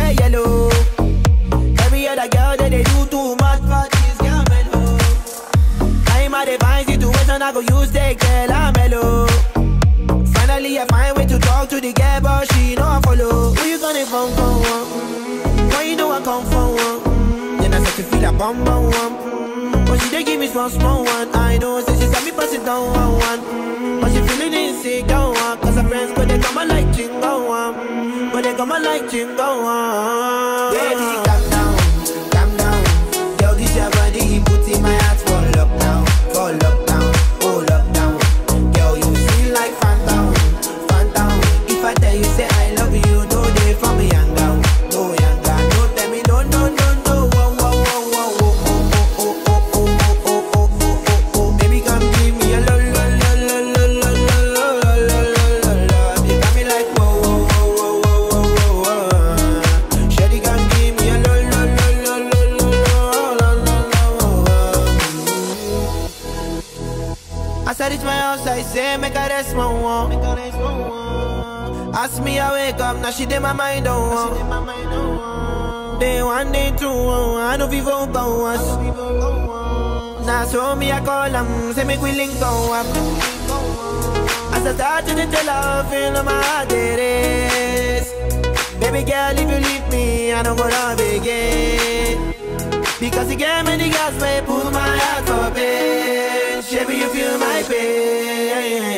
wear yellow. Every other girl that they do too much for this girl mellow. I'm at a fine situation, I go use the girl I'm mellow. Finally, I find way to talk to the girl, but she I follow. Who you gonna phone for? One? Why you know I come for one? Then I start to feel a bum bum one. But she dey give me small small one. I know, say she said me pass it down one one. Toma like chingo. As I reach my house, I say, make a rest, my one. Ask me, I wake up, now she did my mind, oh. oh. Day one, day two, oh, I know people go us. Now so me, I call them, say make we link go up. As I start to tell her, feel on my heart it is. Baby girl, if you leave me, I don't go love again. Because you gave me the gas, may pull my heart Baby,